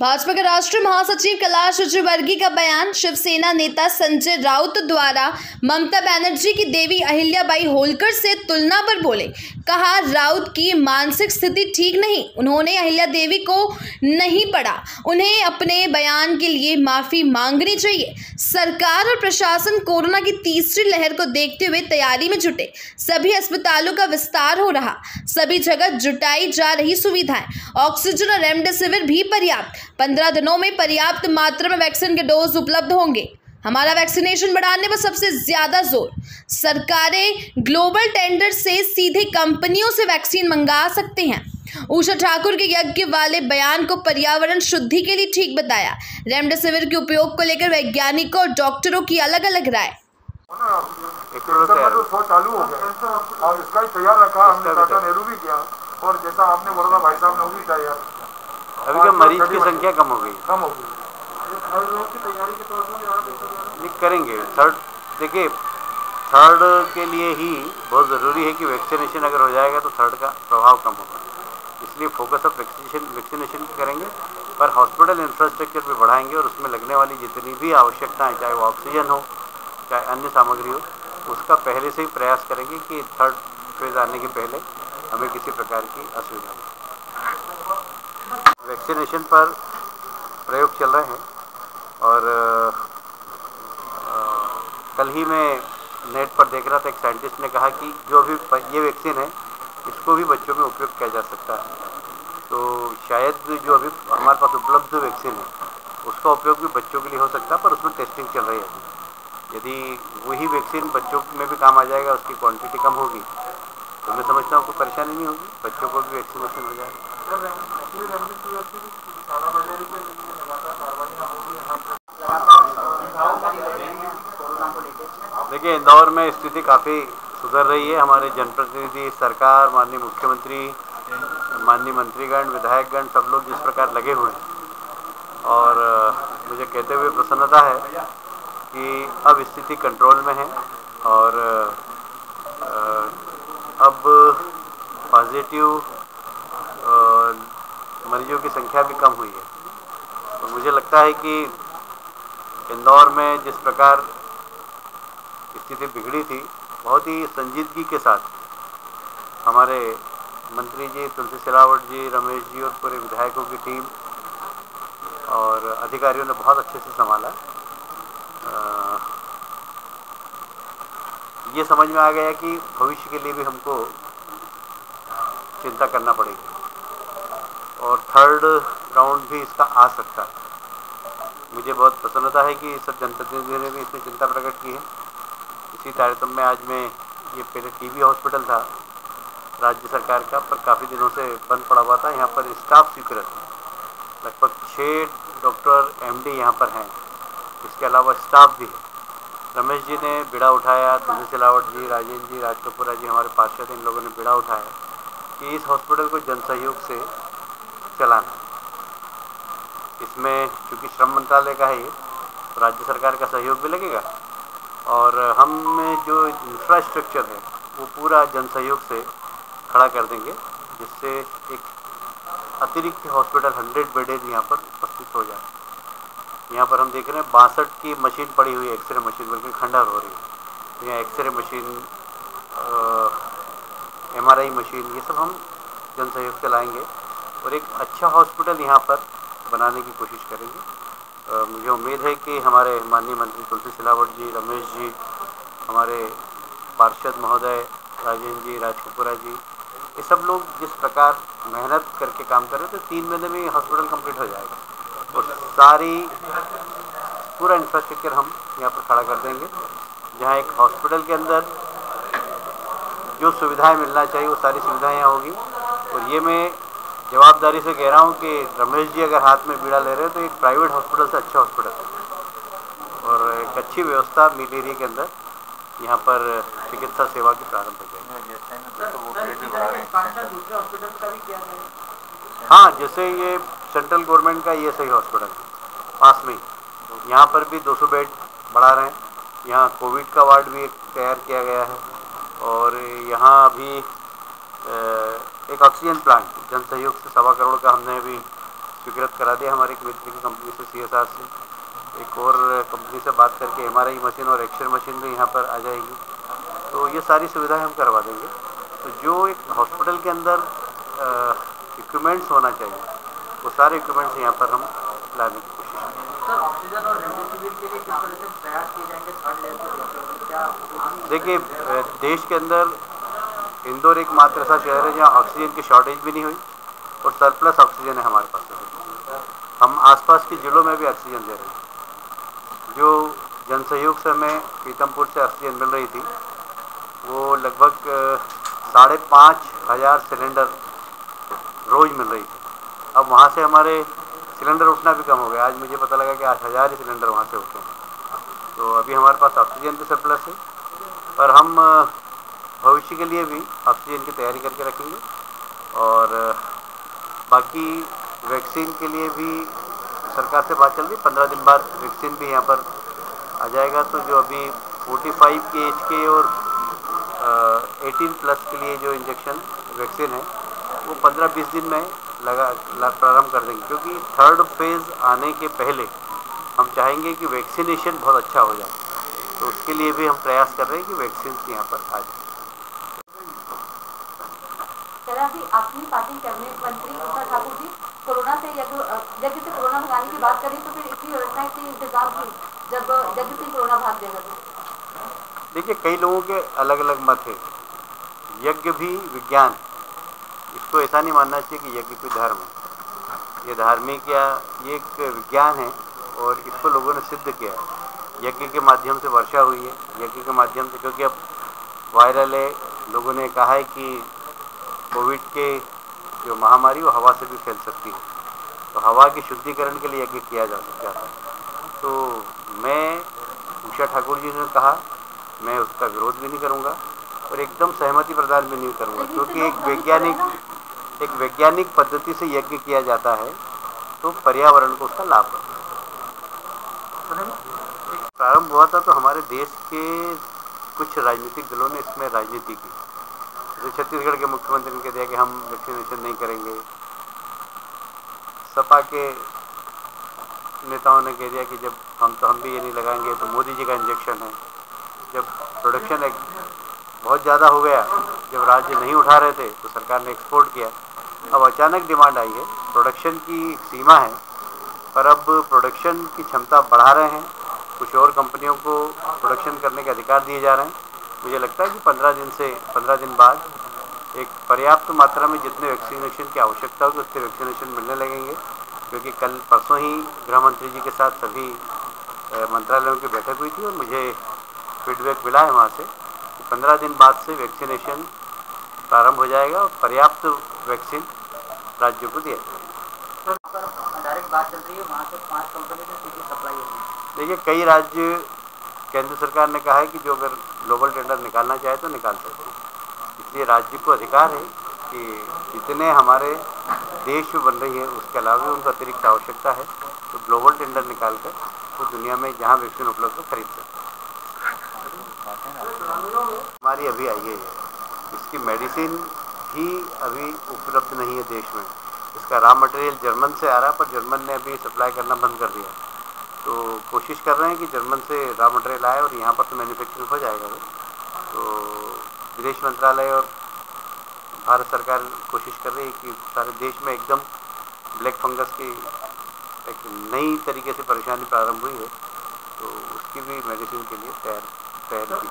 भाजपा के राष्ट्रीय महासचिव कैलाश विजयवर्गीय का बयान, शिवसेना नेता संजय राउत द्वारा ममता बनर्जी की देवी अहिल्याबाई होलकर से तुलना पर बोले। कहा, राउत की मानसिक स्थिति ठीक नहीं, उन्होंने अहिल्या देवी को नहीं पढ़ा। उन्हें अपने बयान के लिए माफ़ी मांगनी चाहिए। सरकार और प्रशासन कोरोना की तीसरी लहर को देखते हुए तैयारी में जुटे। सभी अस्पतालों का विस्तार हो रहा। सभी जगह जुटाई जा रही सुविधाएँ। ऑक्सीजन और रेमडेसिविर भी पर्याप्त। पंद्रह दिनों में पर्याप्त मात्रा में वैक्सीन के डोज उपलब्ध होंगे। हमारा वैक्सीनेशन बढ़ाने पर सबसे ज़्यादा ज़ोर। सरकारें ग्लोबल टेंडर से सीधे कंपनियों से वैक्सीन मंगा सकते हैं। उषा ठाकुर के यज्ञ वाले बयान को पर्यावरण शुद्धि के लिए ठीक बताया। रेमडेसिविर के उपयोग को लेकर वैज्ञानिकों और डॉक्टरों की अलग अलग राय। चालू हो गया और इसका तैयार रखा हमने नेहरू भी किया। और जैसा आपने बोला भाई साहब ने भी तैयार अभी क्या मरीज़ की संख्या कम हो गई। कम हो गई। नहीं करेंगे। थर्ड देखिए थर्ड के लिए ही बहुत ज़रूरी है कि वैक्सीनेशन अगर हो जाएगा तो थर्ड का प्रभाव कम होगा। इसलिए फोकस ऑफ़ वैक्सीनेशन वैक्सीनेशन करेंगे पर हॉस्पिटल इंफ्रास्ट्रक्चर भी बढ़ाएँगे और उसमें लगने वाली जितनी भी आवश्यकताएँ चाहे वो ऑक्सीजन हो चाहे अन्य सामग्री हो उसका पहले से ही प्रयास करेंगे कि थर्ड फ़ेज़ आने के पहले हमें किसी प्रकार की असुविधा हो। वैक्सीनेशन पर प्रयोग चल रहे हैं और अ, कल ही मैं नेट पर देख रहा था एक साइंटिस्ट ने कहा कि जो प- ये वैक्सीन है इसको भी बच्चों में उपयोग किया जा सकता है। तो शायद जो अभी हमारे पास उपलब्ध वैक्सीन है उसका उपयोग भी बच्चों के लिए हो सकता है पर उसमें टेस्टिंग चल रही है। यदि वही वैक्सीन बच्चों में भी काम आ जाएगा उसकी क्वांटिटी कम होगी तो मैं समझता हूँ कोई परेशानी नहीं होगी बच्चों को भी वैक्सीनेशन हो जाएगा। देखिए, इंदौर में स्थिति काफ़ी सुधर रही है। हमारे जनप्रतिनिधि, सरकार, माननीय मुख्यमंत्री, माननीय मंत्रीगण, विधायकगण, सब लोग जिस प्रकार लगे हुए हैं। और मुझे कहते हुए प्रसन्नता है कि अब स्थिति कंट्रोल में है और अब पॉजिटिव मरीजों की संख्या भी कम हुई है। तो मुझे लगता है कि इंदौर में जिस प्रकार स्थिति बिगड़ी थी, बहुत ही संजीदगी के साथ हमारे मंत्री जी, तुलसी सिलावट जी, रमेश जी और पूरे विधायकों की टीम और अधिकारियों ने बहुत अच्छे से संभाला। ये समझ में आ गया कि भविष्य के लिए भी हमको चिंता करना पड़ेगी। थर्ड राउंड भी इसका आ सकता है। मुझे बहुत प्रसन्नता है कि सब जनप्रतिनिधियों ने भी इसमें चिंता प्रकट की है। इसी कार्यक्रम में आज मैं ये पहले टीबी हॉस्पिटल था, राज्य सरकार का, पर काफ़ी दिनों से बंद पड़ा हुआ था। यहाँ पर स्टाफ स्वीकृत लगभग छः डॉक्टर एमडी यहाँ पर हैं। इसके अलावा स्टाफ भी है। रमेश जी ने बिड़ा उठाया, तुलसी सिलावट जी, राजेंद्र जी, राज कपूरा जी हमारे पार्षद इन लोगों ने बिड़ा उठाया कि इस हॉस्पिटल को जन सहयोग से चलाना। इसमें चूँकि श्रम मंत्रालय का है ये तो राज्य सरकार का सहयोग भी लगेगा। और हम जो इंफ्रास्ट्रक्चर है, वो पूरा जन सहयोग से खड़ा कर देंगे, जिससे एक अतिरिक्त हॉस्पिटल हंड्रेड बेडेड यहाँ पर उपस्थित हो जाए। यहाँ पर हम देख रहे हैं बासठ की मशीन पड़ी हुई है एक्सरे मशीन बिल्कुल खंडर हो रही है। तो यहाँ एक्सरे मशीन एमआरआई मशीन ये सब हम जन सहयोग से लाएँगे। और एक अच्छा हॉस्पिटल यहाँ पर बनाने की कोशिश करेंगे। मुझे उम्मीद है कि हमारे माननीय मंत्री तुलसी सिलावट जी, रमेश जी, हमारे पार्षद महोदय, राजेंद्र जी, राज कपूरा जी, ये सब लोग जिस प्रकार मेहनत करके काम कर रहे तो तीन महीने में हॉस्पिटल कंप्लीट हो जाएगा। और सारी, पूरा इंफ्रास्ट्रक्चर हम यहाँ पर खड़ा कर देंगे। जहाँ एक हॉस्पिटल के अंदर जो सुविधाएँ मिलना चाहिए, वो सारी सुविधाएँ होगी। और ये मैं जवाबदारी से कह रहा हूँ कि रमेश जी अगर हाथ में बीड़ा ले रहे हैं तो एक प्राइवेट हॉस्पिटल से अच्छा हॉस्पिटल है। और एक अच्छी व्यवस्था मिल के अंदर यहाँ पर चिकित्सा सेवा की प्रारंभ हो हाँ जैसे ये सेंट्रल गवर्नमेंट का ये सही हॉस्पिटल है, पास में यहाँ पर भी 200 बेड बढ़ा रहे हैं। यहाँ कोविड का वार्ड भी तैयार किया गया है। और यहाँ अभी एक ऑक्सीजन प्लांट जन सहयोग से सवा करोड़ का हमने अभी स्वीकृत करा दिया हमारे एक मित्र की कंपनी से सीएसआर से। एक और कंपनी से बात करके एमआरआई मशीन और एक्सरे मशीन भी यहाँ पर आ जाएगी। तो ये सारी सुविधाएँ हम करवा देंगे। तो जो एक हॉस्पिटल के अंदर इक्विपमेंट्स होना चाहिए वो सारे इक्विपमेंट्स यहाँ पर हम लाने की कोशिश करेंगे। देखिए देश के अंदर इंदौर एकमात्र ऐसा शहर है जहाँ ऑक्सीजन की शॉर्टेज भी नहीं हुई और सरप्लस ऑक्सीजन है हमारे पास। हम आसपास के ज़िलों में भी ऑक्सीजन दे रहे हैं। जो जनसहयोग से हमें पीतमपुर से ऑक्सीजन मिल रही थी, वो लगभग साढ़े पाँच हज़ार सिलेंडर रोज़ मिल रही थी। अब वहाँ से हमारे सिलेंडर उठना भी कम हो गया। आज मुझे पता लगा कि आज हज़ार ही सिलेंडर वहाँ से उठे हैं। तो अभी हमारे पास ऑक्सीजन भी सरप्लस है। पर हम भविष्य के लिए भी ऑक्सीजन की तैयारी करके रखेंगे। और, बाकी वैक्सीन के लिए भी सरकार से बात चल रही पंद्रह दिन बाद वैक्सीन भी यहाँ पर आ जाएगा। तो जो अभी 45 के एज के और एटीन प्लस के लिए जो इंजेक्शन वैक्सीन है, वो 15-20 दिन में लगा प्रारंभ कर देंगे। क्योंकि थर्ड फ़ेज़ आने के पहले हम चाहेंगे कि वैक्सीनेशन बहुत अच्छा हो जाए। तो उसके लिए भी हम प्रयास कर रहे हैं कि वैक्सीन यहाँ पर आ जाए। तरह की अपनी पार्टी कैबिनेट मंत्री उषा ठाकुर जी कोरोना से यज्ञ से कोरोना भगाने की बात करें तो फिर इतनी व्यवस्थाएँ थी इंतज़ाम थी जब यज्ञ से कोरोना भाग जाएगा तो। देखिए, कई लोगों के अलग अलग मत है। यज्ञ भी विज्ञान। इसको ऐसा नहीं मानना चाहिए कि यज्ञ कोई धर्म है। ये धार्मिक या ये एक विज्ञान है और इसको लोगों ने सिद्ध किया है। यज्ञ के माध्यम से वर्षा हुई है। यज्ञ के माध्यम से क्योंकि अब वायरल है, लोगों ने कहा है कि कोविड के जो महामारी, वो हवा से भी फैल सकती है। तो हवा के शुद्धिकरण के लिए यज्ञ किया जा सकता है। तो मैं उषा ठाकुर जी ने कहा, मैं उसका विरोध भी नहीं करूँगा और एकदम सहमति प्रदान भी नहीं करूँगा, क्योंकि एक वैज्ञानिक एक वैज्ञानिक पद्धति से यज्ञ किया जाता है तो पर्यावरण को उसका लाभ होता है। प्रारंभ हुआ था तो हमारे देश के कुछ राजनीतिक दलों ने इसमें राजनीति की। छत्तीसगढ़ के मुख्यमंत्री ने कह दिया कि हम वैक्सीनेशन नहीं करेंगे। सपा के नेताओं ने कह दिया कि जब हम तो हम भी ये नहीं लगाएँगे तो मोदी जी का इंजेक्शन है। जब प्रोडक्शन एक बहुत ज़्यादा हो गया, जब राज्य नहीं उठा रहे थे तो सरकार ने एक्सपोर्ट किया। अब अचानक डिमांड आई है प्रोडक्शन की सीमा है, पर अब प्रोडक्शन की क्षमता बढ़ा रहे हैं। कुछ और कंपनियों को प्रोडक्शन करने के अधिकार दिए जा रहे हैं। मुझे लगता है कि पंद्रह दिन से पंद्रह दिन बाद एक पर्याप्त मात्रा में जितने वैक्सीनेशन की आवश्यकता होगी उतने वैक्सीनेशन मिलने लगेंगे। क्योंकि कल परसों ही गृह मंत्री जी के साथ सभी मंत्रालयों की बैठक हुई थी और मुझे फीडबैक मिला है वहाँ से कि पंद्रह दिन बाद से वैक्सीनेशन प्रारंभ हो जाएगा और पर्याप्त वैक्सीन राज्यों को दिया जाएगा। डायरेक्ट बात चल रही है वहाँ से पाँच कंपनी सप्लाई होगी। देखिए कई राज्य केंद्र सरकार ने कहा है कि जो अगर ग्लोबल टेंडर निकालना चाहे तो निकाल सकते हैं। इसलिए राज्य को अधिकार है कि जितने हमारे देश में बन रही है, उसके अलावा भी उनको अतिरिक्त आवश्यकता है। तो ग्लोबल टेंडर निकाल कर वो दुनिया में जहाँ वैक्सीन उपलब्ध हो खरीद सकते हमारी अभी आई है, इसकी मेडिसिन ही अभी उपलब्ध नहीं है देश में। इसका रॉ मटेरियल जर्मन से आ रहा है, पर जर्मन ने अभी सप्लाई करना बंद कर दिया तो कोशिश कर रहे हैं कि जर्मन से रॉ मटेरियल आए और यहाँ पर तो मैन्युफैक्चरिंग हो जाएगा वो। तो विदेश मंत्रालय और भारत सरकार कोशिश कर रही है कि सारे देश में एकदम ब्लैक फंगस की एक नई तरीके से परेशानी प्रारंभ हुई है। तो उसकी भी मेडिसिन के लिए तैयार तैयार की